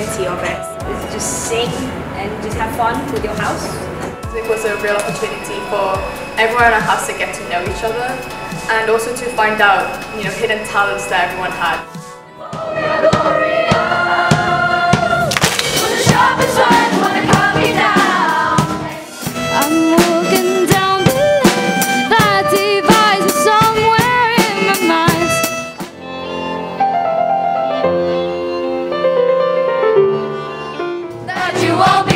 of it. Is just sing and just have fun with your house. It was a real opportunity for everyone in our house to get to know each other and also to find out, you know, hidden talents that everyone had. You won't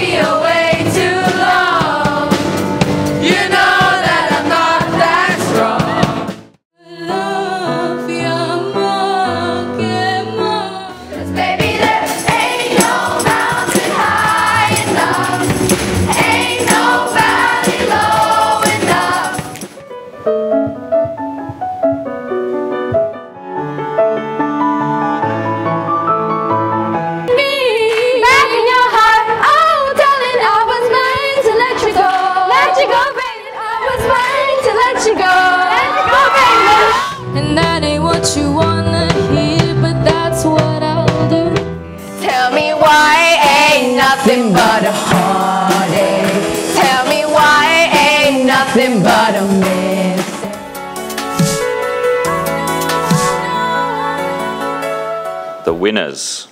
wanna hear, but that's what I'll do. Tell me why ain't nothing but a heartache. Tell me why ain't nothing but a mess. The winners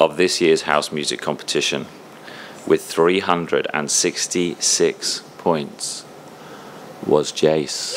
of this year's house music competition with 366 points was Jace.